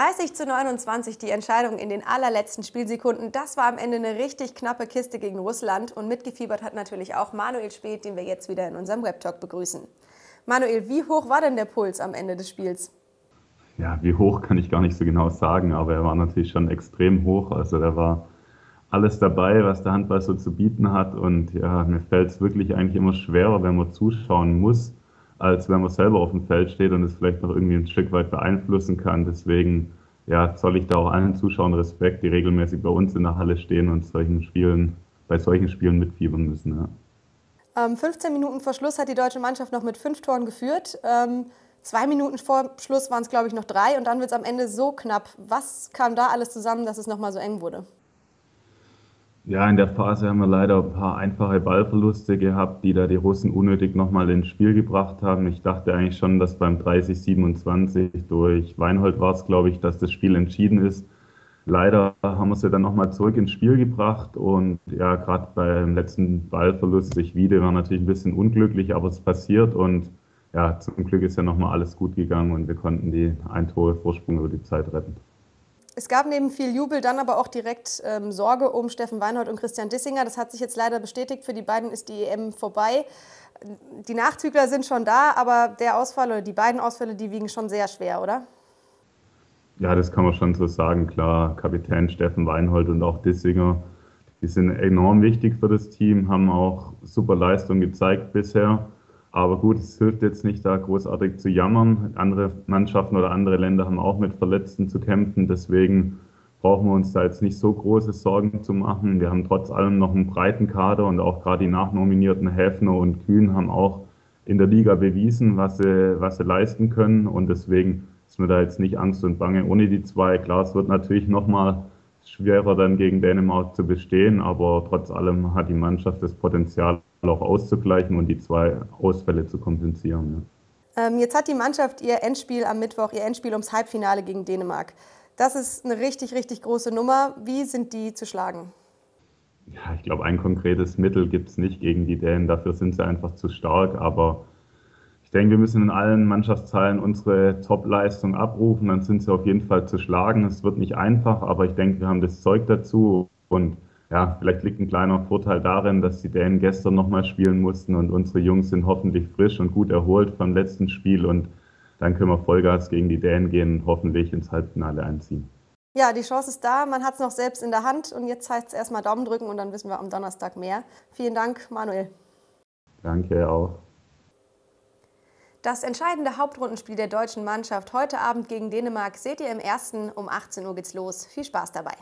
30 zu 29 die Entscheidung in den allerletzten Spielsekunden. Das war am Ende eine richtig knappe Kiste gegen Russland und mitgefiebert hat natürlich auch Manuel Speth, den wir jetzt wieder in unserem Webtalk begrüßen. Manuel, wie hoch war denn der Puls am Ende des Spiels? Ja, wie hoch kann ich gar nicht so genau sagen, aber er war natürlich schon extrem hoch. Also da war alles dabei, was der Handball so zu bieten hat. Und ja, mir fällt es wirklich eigentlich immer schwerer, wenn man zuschauen muss, als wenn man selber auf dem Feld steht und es vielleicht noch irgendwie ein Stück weit beeinflussen kann. Deswegen ja, zoll ich da auch allen Zuschauern Respekt, die regelmäßig bei uns in der Halle stehen und solchen Spielen, bei solchen Spielen mitfiebern müssen. Ja. Ähm, 15 Minuten vor Schluss hat die deutsche Mannschaft noch mit fünf Toren geführt. Ähm, zwei Minuten vor Schluss waren es, glaube ich, noch drei und dann wird es am Ende so knapp. Was kam da alles zusammen, dass es nochmal so eng wurde? Ja, in der Phase haben wir leider ein paar einfache Ballverluste gehabt, die da die Russen unnötig nochmal ins Spiel gebracht haben. Ich dachte eigentlich schon, dass beim 30-27 durch Weinhold war es, glaube ich, dass das Spiel entschieden ist. Leider haben wir sie dann nochmal zurück ins Spiel gebracht und ja, gerade beim letzten Ballverlust sich wieder war natürlich ein bisschen unglücklich, aber es passiert und ja, zum Glück ist ja nochmal alles gut gegangen und wir konnten die ein Tore Vorsprung über die Zeit retten. Es gab neben viel Jubel dann aber auch direkt ähm, Sorge um Steffen Weinhold und Christian Dissinger. Das hat sich jetzt leider bestätigt. Für die beiden ist die EM vorbei. Die Nachzügler sind schon da, aber der Ausfall oder die beiden Ausfälle, die wiegen schon sehr schwer, oder? Ja, das kann man schon so sagen. Klar, Kapitän Steffen Weinhold und auch Dissinger, die sind enorm wichtig für das Team, haben auch super Leistung gezeigt bisher. Aber gut, es hilft jetzt nicht, da großartig zu jammern. Andere Mannschaften oder andere Länder haben auch mit Verletzten zu kämpfen. Deswegen brauchen wir uns da jetzt nicht so große Sorgen zu machen. Wir haben trotz allem noch einen breiten Kader und auch gerade die nachnominierten Häfner und Kühn haben auch in der Liga bewiesen, was sie, was sie leisten können. Und deswegen ist mir da jetzt nicht Angst und Bange ohne die zwei. Klar, es wird natürlich nochmal schwerer dann gegen Dänemark zu bestehen, aber trotz allem hat die Mannschaft das Potenzial, auch auszugleichen und die zwei Ausfälle zu kompensieren. Ja. Ähm, jetzt hat die Mannschaft ihr Endspiel am Mittwoch, ihr Endspiel ums Halbfinale gegen Dänemark. Das ist eine richtig, richtig große Nummer. Wie sind die zu schlagen? Ja, ich glaube, ein konkretes Mittel gibt es nicht gegen die Dänen. Dafür sind sie einfach zu stark. Aber ich denke, wir müssen in allen Mannschaftsteilen unsere Top-Leistung abrufen. Dann sind sie auf jeden Fall zu schlagen. Es wird nicht einfach, aber ich denke, wir haben das Zeug dazu. Und ja, vielleicht liegt ein kleiner Vorteil darin, dass die Dänen gestern nochmal spielen mussten und unsere Jungs sind hoffentlich frisch und gut erholt vom letzten Spiel und dann können wir Vollgas gegen die Dänen gehen und hoffentlich ins Halbfinale einziehen. Ja, die Chance ist da, man hat es noch selbst in der Hand und jetzt heißt es erstmal Daumen drücken und dann wissen wir am Donnerstag mehr. Vielen Dank, Manuel. Danke auch. Das entscheidende Hauptrundenspiel der deutschen Mannschaft heute Abend gegen Dänemark seht ihr im ersten. Um 18 Uhr geht's los. Viel Spaß dabei.